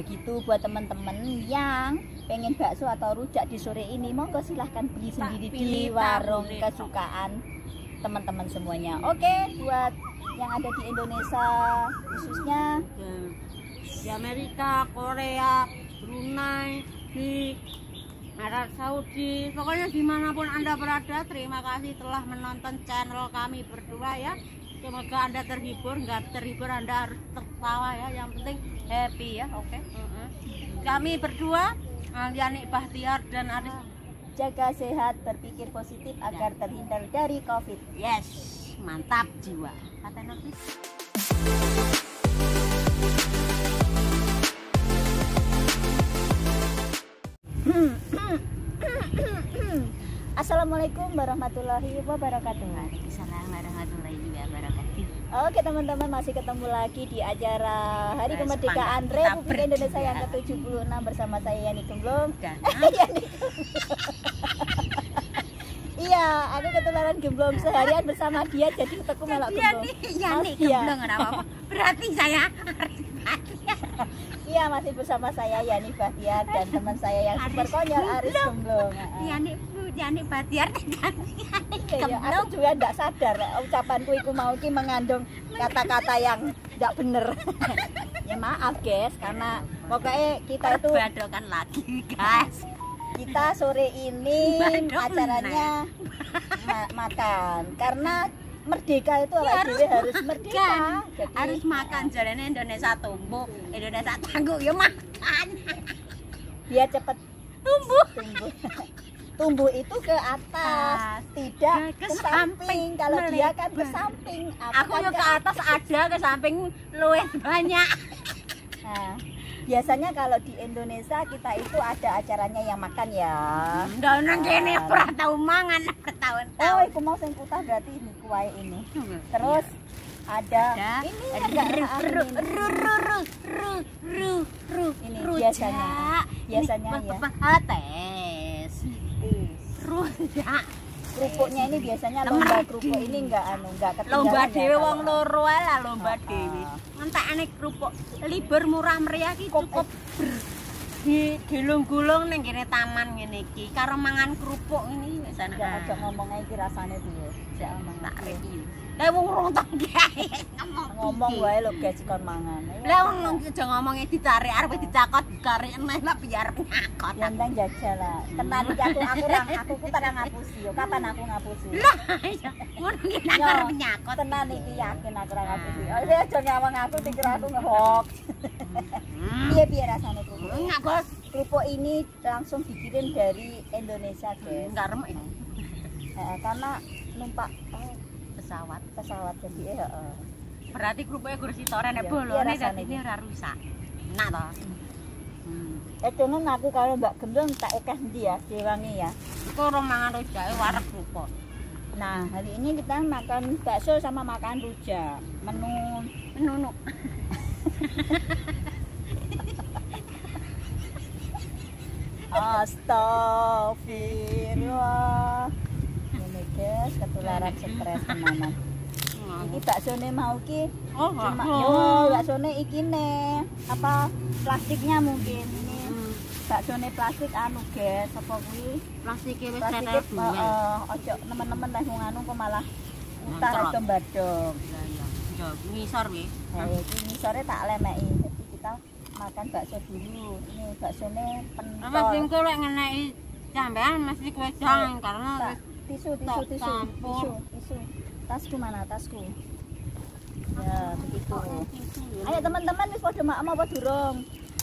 Begitu buat teman-teman yang pengen bakso atau rujak di sore ini, monggo silahkan beli sendiri di warung kesukaan teman-teman semuanya. Oke, buat yang ada di Indonesia khususnya di Amerika, Korea, Brunei, di Arab Saudi, pokoknya di mana pun anda berada, terima kasih telah menonton channel kami berdua ya. Semoga anda terhibur, nggak terhibur anda harus tertawa ya. Yang penting happy ya, oke? Mm-mm. Kami berdua, Yani Bahtiar dan Aris. jaga sehat, berpikir positif agar terhindar dari COVID. Yes, mantap jiwa. Kata Nabi. Assalamualaikum warahmatullahi wabarakatuh. Waalaikumsalam warahmatullahi wabarakatuh. Oke teman-teman masih ketemu lagi di acara Hari Nah, Kemerdekaan Republik Indonesia yang berdua. ke-76 bersama saya Yani Gemblong. Dan Yani Iya, aku ketularan gemblong seharian bersama dia jadi utekku melok Iya gemblong. Yani iya. gemblong apa-apa. Berarti saya Iya, masih bersama saya Yani Bahtiar dan teman saya yang super konyol Aris Gemblong. Yani Yani Batiar dan Yani Iya, aku juga tidak sadar ucapanku itu mau ki mengandung kata-kata yang tidak bener. ya maaf guys, karena pokoknya kita itu Badokan lagi guys. kita sore ini Badok acaranya ma- makan karena merdeka itu Ya, harus harus merdeka. Jadi, Harus makan jalannya Indonesia tumbuh, Indonesia tangguh ya makan. biar cepet Tumbuh. tumbuh. tumbuh itu ke atas, tidak ke ke, samping. samping, Kalau dia kan ke samping, Aku kan ke atas ada, ke samping luwih banyak. Nah, biasanya kalau di Indonesia kita itu ada acaranya yang makan ya. Ndak nang kene ora tau mangan Oh, bertahun-tahun. iku mau sing putih berarti ini kuai ini. Terus ada, ada ini agak ru ah, ru ru ru ru ru ru Ini biasanya. Biasanya ya. apa- apa- tes Tis. rujak Kerupuknya ini biasanya lomba kerupuk ini enggak anu enggak ketinggalan. lomba dhewe kalau- wong loro ae lah lomba Ah, dhewe ah. entekane kerupuk libur murah meriah iki cukup ber- di gulung-gulung ning kene taman ngene iki karo mangan kerupuk ini wis ana aja ngomong iki rasane dulu. Jangan ngomong. tak review lah wong rong ngomong Ngomong wae lho guys kon mangan. Ayo. lah wong nang aja ngomongnya ditarik arep dicakot ditarik eneh lah biar nyakot Ya ndang jajal lah. Tenan iki aku aku ra aku ku tarang ngapusi yo. Kapan aku ngapusi? lah iya ngono ki nak arep nyakot Tenan iki yakin aku ra ngapusi. Oh, dia aja ngomong aku dikira aku ngehoax. Hmm. Piye piye rasane kerupuk? enggak bos Kerupuk ini langsung dikirim dari Indonesia, guys. enggak remek Eh, karena numpak oh, pesawat pesawat jadi eh, heeh. berarti kerupuknya kursi toren ya bolone iya dadi ini ora rusak enak toh hmm. Eh dengan aku kalau Mbak Gemblong tak ekeh ndi ya, Dewangi ya. Iku orang mangan rujak wareg kerupuk Nah, hari ini kita makan bakso sama makan rujak. Menu menunuk Astagfirullah. Ini guys, ketularan stres tenanan. Iki baksone mau ki oh cuma oh. yo baksone iki ne apa plastiknya mungkin. Ini Hmm. baksone plastik anu guys apa kuwi? Plastiknya wis plastiknya tetel duwe heeh ojo nemen-nemen teh wong anu kok malah utar aja badong ngisor nah ini sore tak lemeki. Jadi kita makan bakso dulu. Ini baksone apa sing pentol kowe ngeneki sampean mesti kowe jangan karena tisu tisu tisu tisu tisu. Tasku mana tasku? Ya begitu. Ayo teman-teman wis padha maem apa durung.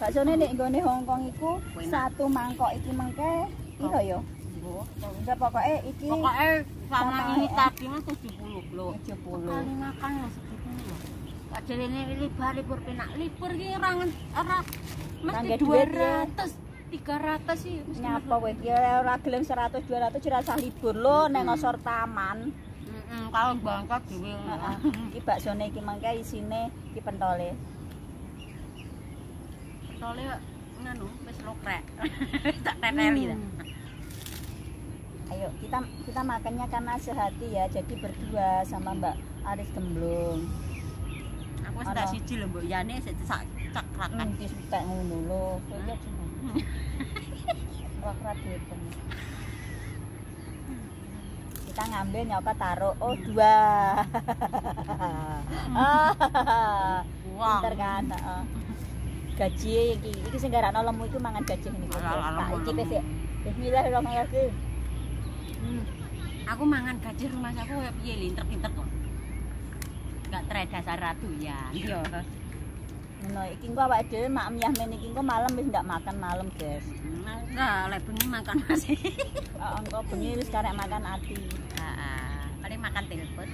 Baksone nek nggone Hongkong iku satu mangkok iki mengke. Piro ya udah pokoknya iki pokoknya sama ini eh. tadi mah 70 loh 70 kali makan lah segitu loh Pak jadi ini libur libur penak. Libur ki ora ngen- ora mesti Nangge duit, ya. 200 300 sih nyapa kowe? Iki ora gelem 100 200 ora usah libur lho nek ngosor taman. Mm-mm, kalau bangkat dhewe. Iki baksone iki mengke isine iki pentole. Soalnya nganu wis lokrek. Tak dah Hmm. Ayo kita kita makannya karena sehati ya, jadi berdua sama Mbak Aris Gemblong. aku tak siji lho mbok yane sik sak cekrakan. Hmm, disutek ngono lho. Cuma. Rak-rak gitu. Kita ngambil nyoba taruh. Oh, dua. ah, Wah. pinter kan? Heeh. Gaji iki, iki sing garakno lemu iku mangan gaji niku. Tak iki wis. Bismillahirrahmanirrahim. Hmm. Aku mangan gaji rumah aku kayak piye linter-linter kok. Enggak tren dasar ratu ya. Iya. Ngono iki engko awake dhewe mak Yahmin iki engko malam wis ndak makan malam, guys. Enggak, lek bengi makan nasi. Heeh, engko bengi wis karek makan ati. Heeh, paling makan telepon.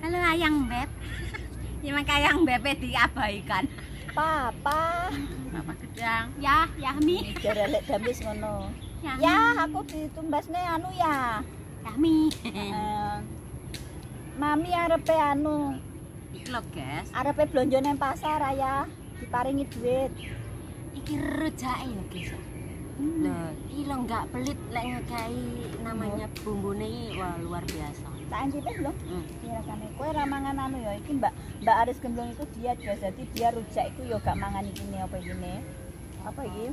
Halo ayang beb. Ya mak ayang bebe diabaikan. Papa, Papa gedang. Ya, Yahmi. jare lek damis ngono. Yahmi. Ya, aku ditumbasne anu ya. Yahmi. Eh, mami arepe anu, lho, guys. arepe blonjo nang pasar ya. Diparingi duit. Iki rejake ya, guys. Loh, iki lho enggak pelit lek ngekai namanya bumbune iki wah luar biasa. Tak encipe lho. Hmm. Rasane kowe ra mangan anu ya iki Mbak Mbak Aris Gemblong iku dia juga jadi dia rujak iku ya gak mangan iki ne apa iki ne. Apa iki?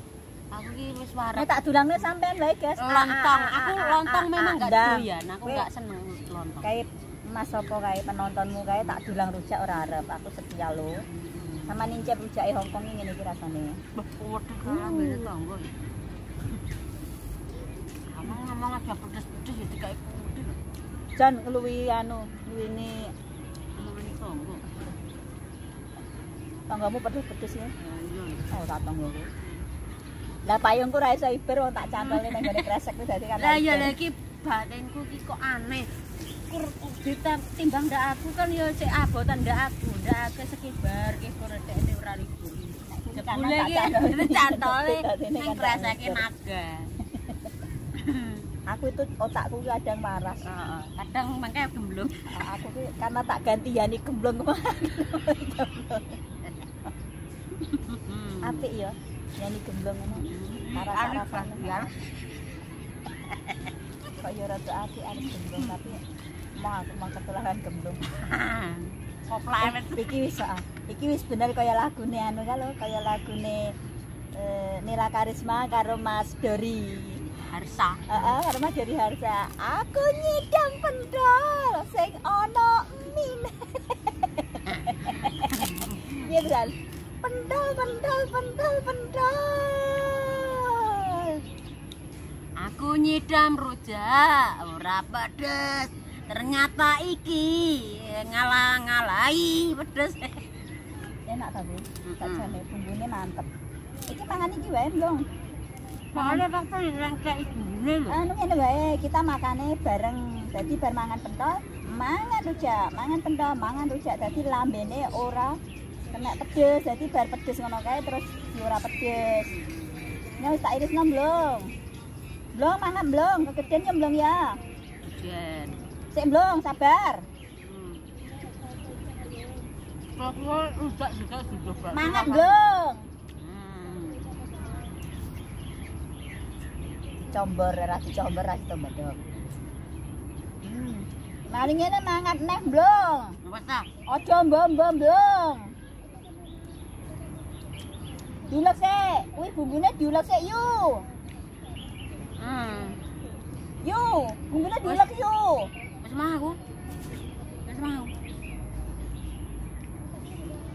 Aku iki wis Nek warep tak dulangne sampean wae, guys. lontong. Ah, ah, Aku ah, lontong memang ndang. doyan. Aku enggak seneng lontong. kayak Mas apa kayak penontonmu kayak tak dulang rujak ora arep. Aku setia lho. Sama nincep rujak Hongkong ini ngene iki rasane. Waduh, kalah beda tonggo. Kamu ngomong aja pedes-pedes ya dikai pedes. Jan ngluwi anu, ini tonggo. tanggamu pedes-pedes ya. Ya iya. Oh, tak tanggo ku. Lah payungku ra iso iber wong tak cantolne nang gone kresek dadi kan. Lah ya lagi batinku kok aneh. Kur ditimbang ndak aku kan ya sik abotan ndak aku, ndak akeh sekibar ki kur dekne ora libur. Jebule ki cantole sing kreseke naga. Aku itu otakku kadang maras. Heeh, kadang mangke gemblung. Aku ki karena tak gantiani gemblong kemarin. Apik ya. Yani gemblong ngono. Lah ya. Kok ya rada apik arep gemblong tapi mau aku mau ketularan gemblong. Kok planet Iki wis ah. Iki wis bener kaya lagune anu kalau kaya lagune eh, Nila Karisma karo Mas Dori. Harsa. Heeh, karo Mas Dori Harsa. Aku nyidam pendol sing ana min. Piye Bral? Pendol, pendol, pendol, pendol. Aku nyidam rujak ora pedes. Ternyata iki ngalah-ngalahi pedes. Enak ta, Bu? Mm-mm. Sakjane bumbune mantep. Iki mangan iki wae belum? Soalnya waktu yang kayak ibune lho. Anu ngene wae, kita makane bareng. Dadi bar mangan pentol, mangan rujak, mangan pentol, mangan rujak. Dadi lambene ora kena pedes. Dadi bar pedes ngono kae terus ya ora pedes. Nya wis tak irisno belum? Belum mangan belum, kegedean ya belum ya. Jen. Sik belum, sabar. Mangan makan. belum? Combor ora dicombor ra ditombok. Hmm. Mari ngene mangan neh belum? Wes ta? Ojo mbom-mbom belum. Diulek sik, kuwi bumbune diulek sik yu. Hmm. Yu, bumbune diulek yu. Mau aku. Wes mau.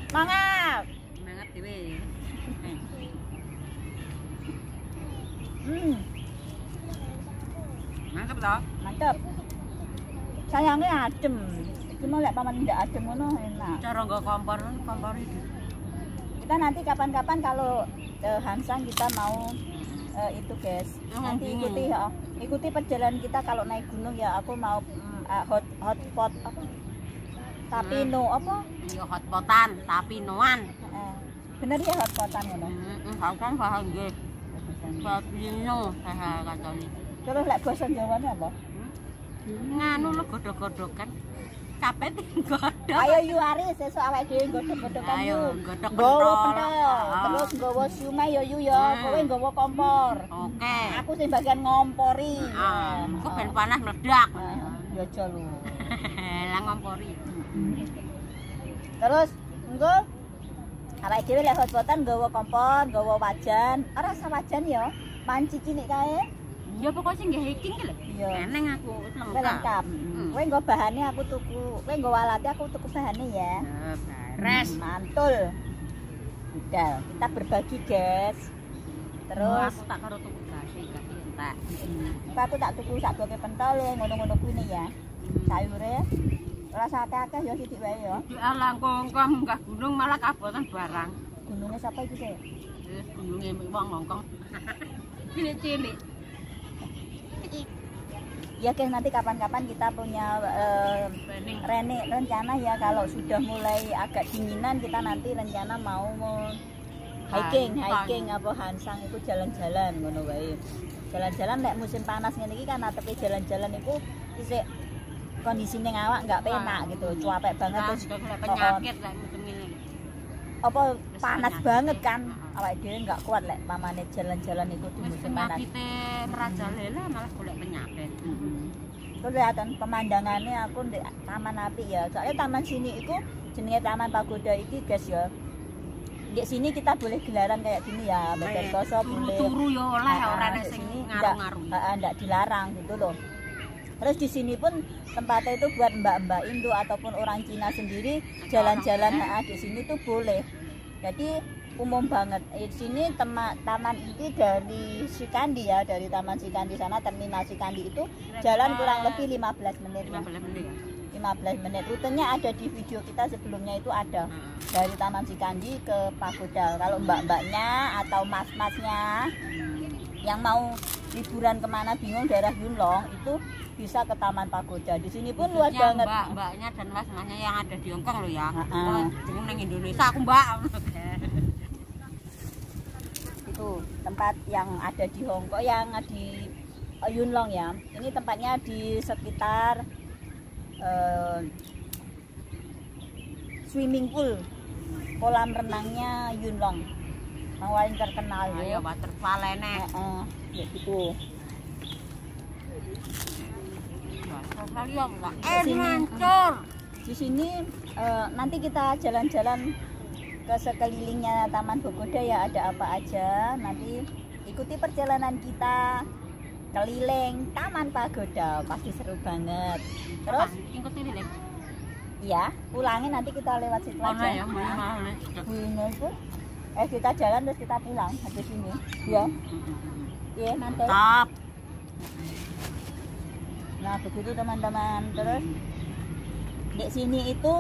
Mangan. Semangat dhewe. Hmm, Mantap toh? mantep. Sayangnya adem. Cuma lek paman ndak adem ngono enak. Cara nggo kompor, kompor itu. Kita nanti kapan-kapan kalau eh, Hansang kita mau eh, itu guys. Oh, Nanti bingung. ikuti ya. Ikuti perjalanan kita kalau naik gunung ya aku mau eh, hot hotpot apa? Tapi Hmm. apa? Yo hotpotan, tapi noan. Eh, bener ya hotpotan ngono. Heeh, kan paham nggih. Tapi no, saya katone. Terus lek basa Jawane apa? Nganu lo godhog-godhogan. Capek godhog. Ayo yu Aris, sesuk awake dhewe godhog-godhogan Ayo, godhog pentol, Ah. terus nggawa siomay ya yu Hmm. kowe nggawa kompor. Oke. Aku sing bagian ngompori. Ah, kok ben ah. panas meledak. Ya aja lu. Lah ngompori. Terus engko Awake dhewe lek hot-potan nggawa kompor, nggawa wajan. Ora usah wajan ya. Panci cilik kae. Ya pokoknya sing nggih hiking ki lho. Iya. Eneng aku lengkap. lengkap. Hmm. Kowe nggo bahane aku tuku. Kowe nggo alate aku tuku bahane ya. Nah, beres. Hmm, Mantul. Udah, kita berbagi, guys. Terus aku tak karo tuku entek. hmm, aku tak tuku sak boke pentol ngono-ngono kuwi ya. Sayure ora sakake ya sithik wae ya. Di langkung kok munggah gunung malah kabotan barang. Gunungnya siapa iki, Sih? Terus gununge wong ngongkong. Cilik-cilik. Ya guys, nanti kapan-kapan kita punya eh, Bening. Rene rencana ya kalau sudah mulai agak dinginan kita nanti rencana mau mau hiking, hiking apa hansang itu jalan-jalan ngono wae. Jalan-jalan nek musim panas ngene iki kan tapi jalan-jalan itu isih kondisine ngawak nggak penak gitu, cuapek banget terus penyakit lah apa panas banget kan awake dhewe nggak kuat lek pamane jalan-jalan itu di musim panas. penyakite merajalela malah golek penyakit. kelihatan pemandangannya aku di taman api ya. Soalnya taman sini itu jenenge taman pagoda iki guys ya di sini kita boleh gelaran kayak gini ya betul toso boleh Turu-turu ya oleh Ah, ora di nek sing sini ngaruh-ngaruh. nggak ah, nggak dilarang gitu loh. Terus di sini pun tempatnya itu buat mbak-mbak Indo ataupun orang Cina sendiri jalan-jalan ah, di sini tuh boleh. Jadi umum banget. Di sini tema, taman ini dari Sikandi ya dari taman Sikandi sana terminal Sikandi itu jalan kurang lebih 15 menit 15 menit ya. 15 menit. Rutenya ada di video kita sebelumnya itu ada. Heeh. dari Taman Cikandi ke Pagoda kalau mbak-mbaknya atau mas-masnya yang mau liburan ke mana bingung daerah Yunlong itu bisa ke Taman Pagoda di sini pun luas banget. Mbak, mbaknya dan mas-masnya yang ada di Hongkong loh ya. Oh, jeneng nang Indonesia aku mbak. itu tempat yang ada di Hongkong yang di Yunlong ya. Ini tempatnya di sekitar eh, swimming pool kolam renangnya Yunlong yang paling terkenal Ayo ya waterfall ya gitu sini. di sini eh, nanti kita jalan-jalan ke sekelilingnya Taman Bogoda ya ada apa aja. Nanti ikuti perjalanan kita keliling Taman Pagoda pasti seru banget terus ikut ini lek. ya pulangin nanti kita lewat situ aja ya. Ini itu eh kita jalan terus kita pulang habis ini ya ya nanti Stop. Nah begitu teman-teman terus di sini itu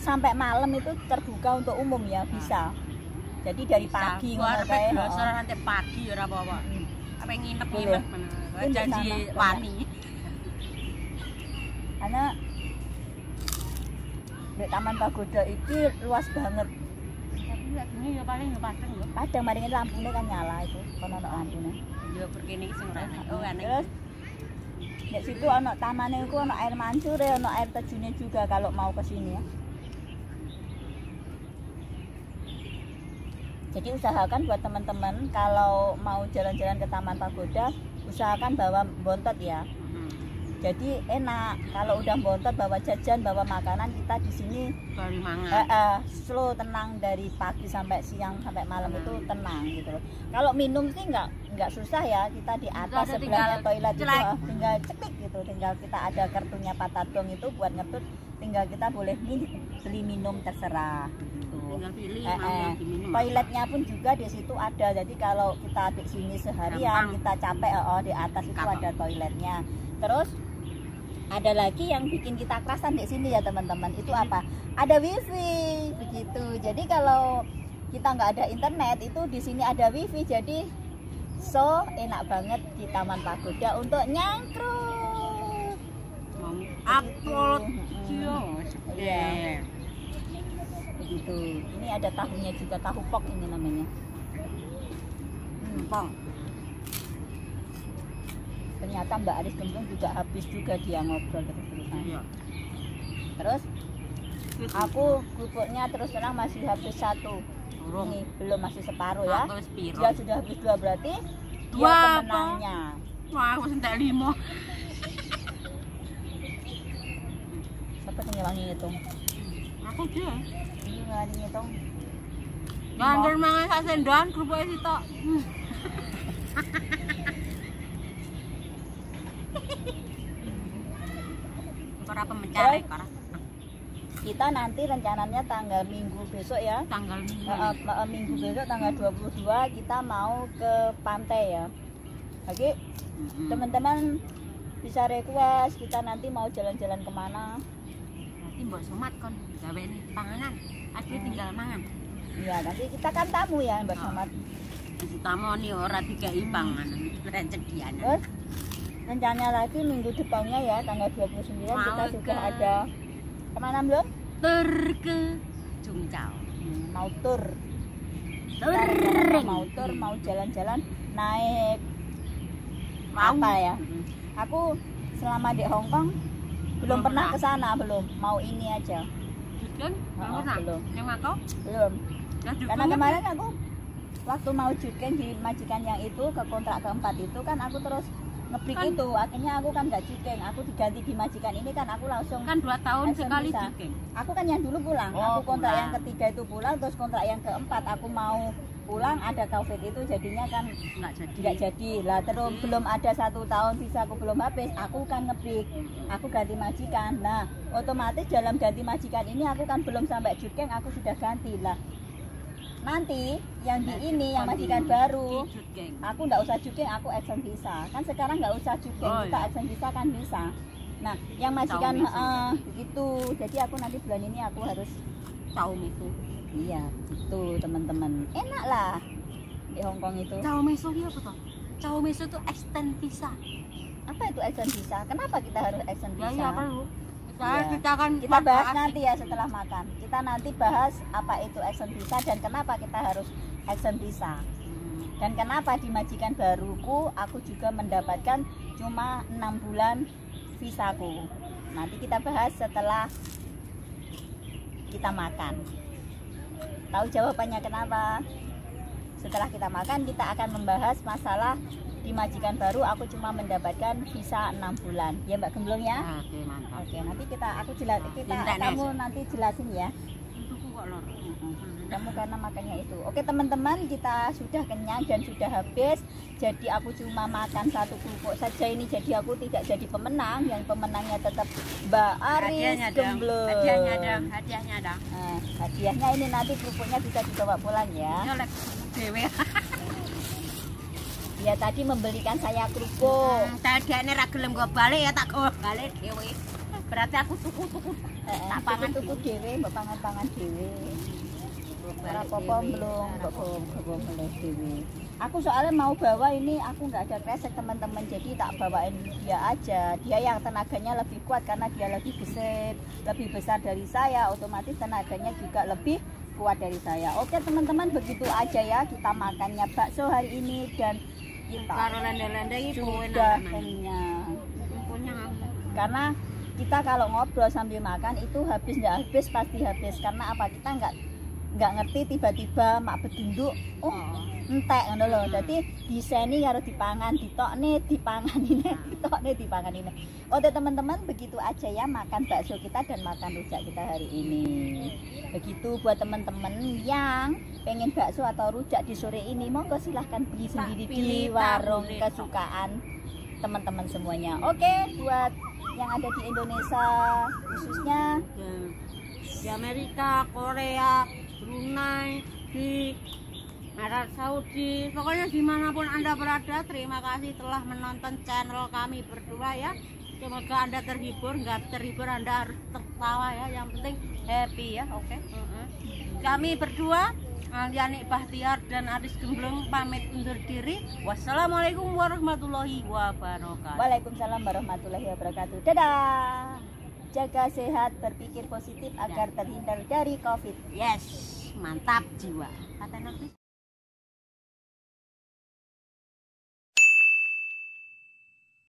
sampai malam itu terbuka untuk umum ya bisa. Jadi dari pagi ngono kae. heeh. nanti pagi ora apa-apa. Mm. Apa nginep Boleh. nginep Ini janji wani. Karena di Taman Pagoda itu luas banget. Tapi ya paling ya padang ya. Padang kan nyala itu, kono ono lampune. Ya berkene iki sing ora. Oh. Terus di situ ono tamannya itu ono air mancur ya, ono air terjunnya juga kalau mau ke sini ya. Jadi usahakan buat teman-teman kalau mau jalan-jalan ke Taman Pagoda, usahakan bawa bontot ya. Mm-mm. Jadi enak kalau udah bontot bawa jajan, bawa makanan kita di sini eh, eh, slow tenang dari pagi sampai siang sampai malam itu tenang gitu loh. Kalau minum sih nggak nggak susah ya kita di atas sebelahnya toilet itu eh, tinggal ceklik gitu, tinggal kita ada kartunya patadong itu buat ngetut, tinggal kita boleh min- beli minum terserah. Tinggal pilih Eh, mau eh. yang diminum. Toiletnya pun juga di situ ada. Jadi kalau kita di sini seharian Gampang. kita capek oh di atas itu Gampang. ada toiletnya. Terus ada lagi yang bikin kita kerasan di sini ya teman-teman. Itu apa? Ada wifi begitu. Jadi kalau kita nggak ada internet itu di sini ada wifi. Jadi so enak banget di Taman Pagoda untuk nyangkruk. Upload Mm-mm. video. Iya. Begitu. Ini ada tahunya juga tahu pok ini namanya. Hmm. Ternyata Mbak Aris Gemblong juga habis juga dia ngobrol terus-terusan. Iya. Terus aku kerupuknya terus terang masih habis satu. Ini belum masih separuh ya. Dia sudah habis dua berarti Dua pemenangnya. Wah, aku wis entek limo. Siapa yang ngitung? Aku dia. Wangi ngitung. Banjur mangan sak sendoan kerupuk sitok. Para kita nanti rencananya tanggal minggu besok ya tanggal minggu. Eh, eh, minggu besok tanggal 22 kita mau ke pantai ya oke Mm-mm. teman-teman bisa request kita nanti mau jalan-jalan ke mana Mbok somat kon gaweni panganan. Asli tinggal mangan. Iya nanti kita kan tamu ya Mbak Oh. Wis tamoni ora dikai panganan. Rezekiyane. Terus rencana lagi minggu depannya ya tanggal 29 kita Mau sudah ke- ada ke mana belum? Tur ke Jungcau. mau tur Tur. mau tur mau jalan-jalan naik Mau. apa ya Mm-mm. aku selama di Hong Kong belum pernah ke sana belum mau ini aja Judgen, Oh, belum pernah. belum. Yang makau? belum karena kemarin aku waktu mau juken di majikan yang itu ke kontrak keempat itu kan aku terus ngebrik Kan- itu akhirnya aku kan gak juken aku diganti di majikan ini kan aku langsung kan dua tahun sekali bisa. Aku kan yang dulu pulang Oh, aku kontrak pulang. yang ketiga itu pulang terus kontrak yang keempat aku mau pulang ada covid itu jadinya kan Enggak jadi. tidak jadi lah terus Hmm. belum ada satu tahun visa aku belum habis aku kan ngebrik aku ganti majikan nah otomatis dalam ganti majikan ini aku kan belum sampai jukeng aku sudah ganti lah nanti yang di ini yang majikan baru aku nggak usah jukeng aku action visa kan sekarang nggak usah jukeng Oh, kita iya. action visa kan bisa nah yang majikan bisa. eh, begitu jadi aku nanti bulan ini aku harus Tahu itu. Iya itu teman-teman enak lah di Hongkong itu Tahu meso ki apa toh? Tahu meso itu extend visa. apa itu action visa kenapa kita harus action Ya visa iya perlu. Kita Iya. kita kan kita bahas manfaat. nanti ya setelah makan kita nanti bahas apa itu action visa dan kenapa kita harus action visa dan kenapa di majikan baruku aku juga mendapatkan cuma enam bulan visaku nanti kita bahas setelah kita makan tahu jawabannya kenapa? Setelah kita makan kita akan membahas masalah di majikan baru. Aku cuma mendapatkan visa enam bulan. Ya mbak Gemblong ya? Oke, mantap. Oke, nanti kita aku jelas kita kamu nanti jelasin ya. Lor. Kamu karena makannya itu. Oke, teman-teman, kita sudah kenyang dan sudah habis. Jadi aku cuma makan satu kerupuk saja ini jadi aku tidak jadi pemenang. Yang pemenangnya tetap Mbak Aris Hadiahnya dong. Hadiahnya dong. Hadiahnya dong. Nah, hadiahnya ini nanti kerupuknya bisa dibawa pulang ya. Ya tadi membelikan saya kerupuk. Tadi ini ra gelem go balik ya tak go balik dhewe. Berarti aku tuku-tuku Eh, tak pangan tuku dhewe, mbok pangan-pangan dhewe. Belum, mulai dhewe. Aku soalnya mau bawa ini aku nggak ada kresek teman-teman. Jadi tak bawain dia aja. Dia yang tenaganya lebih kuat karena dia lebih gesit, lebih besar dari saya, otomatis tenaganya juga lebih kuat dari saya. Oke teman-teman begitu aja ya kita makannya bakso hari ini dan kita Karo iki sudah kenyang karena kita kalau ngobrol sambil makan itu habis nggak habis pasti habis. Karena apa? Kita nggak nggak ngerti tiba-tiba mak bedunduk oh entek ngono lho. Dadi diseni karo dipangan ditokne dipangan ini ditokne dipangan ini oke teman-teman begitu aja ya makan bakso kita dan makan rujak kita hari ini. Begitu buat teman-teman yang pengen bakso atau rujak di sore ini monggo silahkan beli sendiri di warung kesukaan teman-teman semuanya. Oke buat yang ada di Indonesia khususnya di Amerika, Korea, Brunei, di Arab Saudi, pokoknya di mana pun anda berada, terima kasih telah menonton channel kami berdua ya. Semoga anda terhibur, nggak terhibur anda harus tertawa ya. Yang penting happy ya, oke? Mm-mm. Kami berdua, Yani Bahtiar dan Aris Gemblong pamit undur diri. Wassalamualaikum warahmatullahi wabarakatuh. Waalaikumsalam warahmatullahi wabarakatuh dadah jaga sehat berpikir positif agar terhindar dari covid Yes, mantap jiwa. Kata.